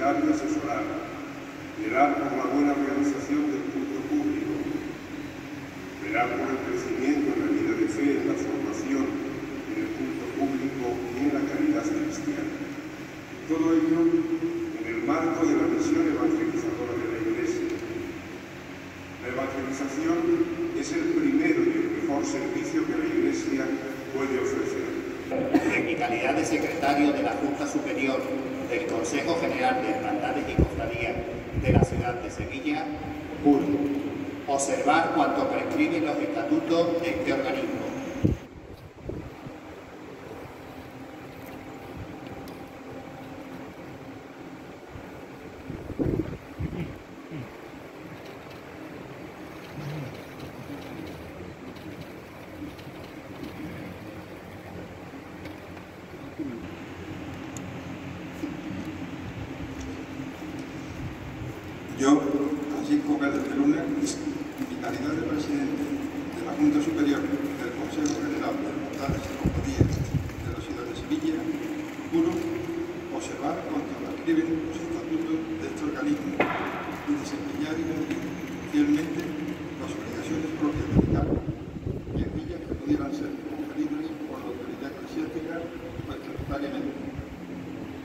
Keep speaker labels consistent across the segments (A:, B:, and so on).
A: y asesorar, velar por la buena organización del culto público, velar por el crecimiento en la vida de fe, en la formación, en el culto público y en la caridad cristiana. Todo ello en el marco de la misión evangelizadora de la Iglesia. La evangelización es el primero y el mejor servicio que la Iglesia puede ofrecer.
B: En mi calidad de secretario de la Junta Superior del Consejo General de Hermandades y Cofradías de la ciudad de Sevilla, juro observar cuanto prescriben los estatutos de este organismo.
C: Pérez de Luna, en mi calidad de presidente de la Junta Superior del Consejo General de Hermandades y Compañías de la ciudad de Sevilla, juro observar cuanto prescriben los estatutos de este organismo y desempeñar y cumplir fielmente las obligaciones propias del cargo y aquellas que pudieran ser conferidas por la autoridad eclesiástica o estatutariamente,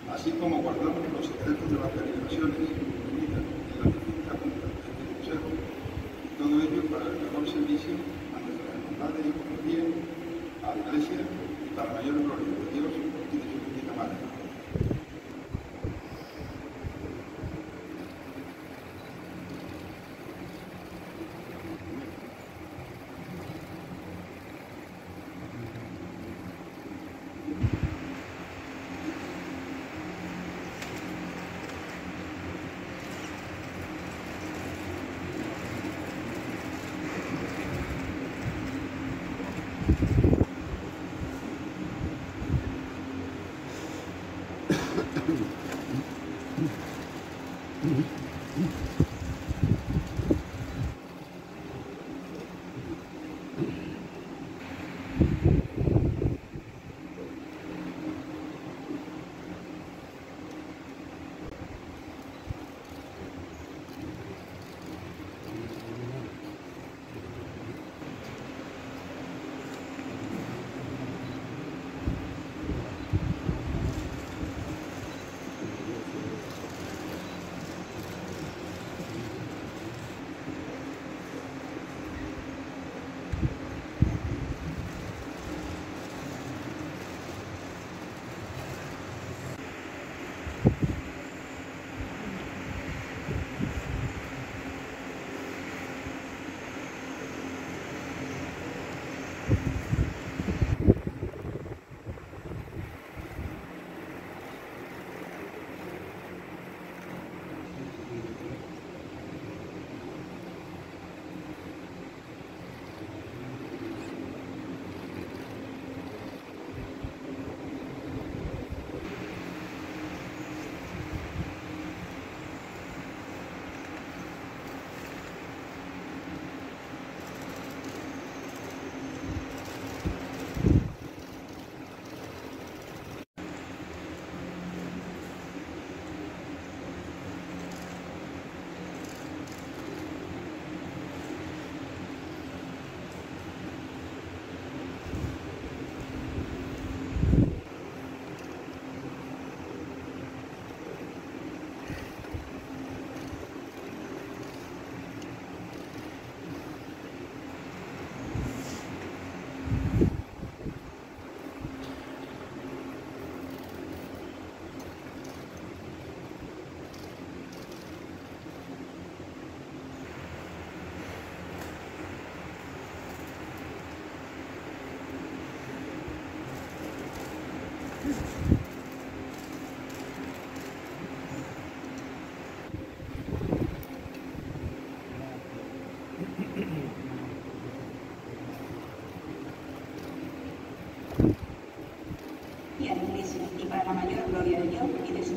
C: así como guardar los secretos de las deliberaciones incluidas en la distintas juntas de este consejo, y todo ello para el mejor servicio a nuestras hermandades y cofradías, a la Para mayor gloria y.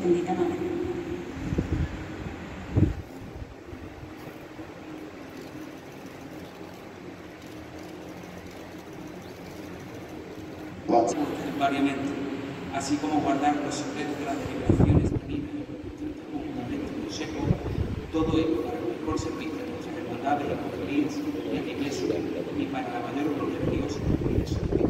C: bendita
D: variamente, así como guardar los secretos de las deliberaciones tenidas en el Consejo, todo ello para el mejor servicio de nuestras hermandades hermandades y cofradías y a la Iglesia y para la mayor gloria de Dios y de su Espíritu.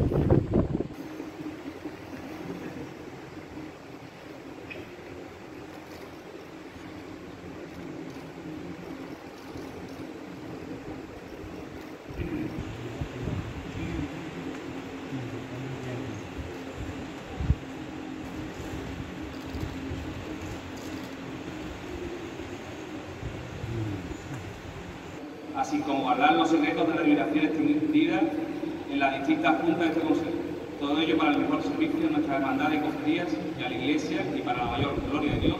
D: Así como guardar los secretos de la liberación extendida en las distintas juntas de este Consejo. Todo ello para el mejor servicio de nuestra hermandad de cofradías y a la Iglesia y para la mayor gloria de Dios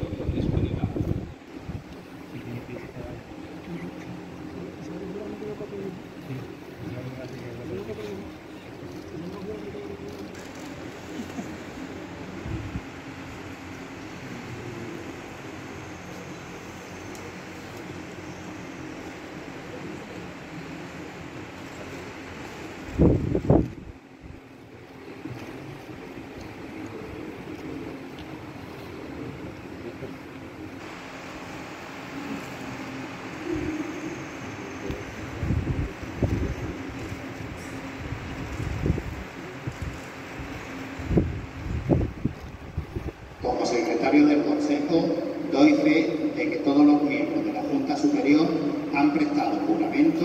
B: Doy fe de que todos los miembros de la Junta Superior han prestado juramento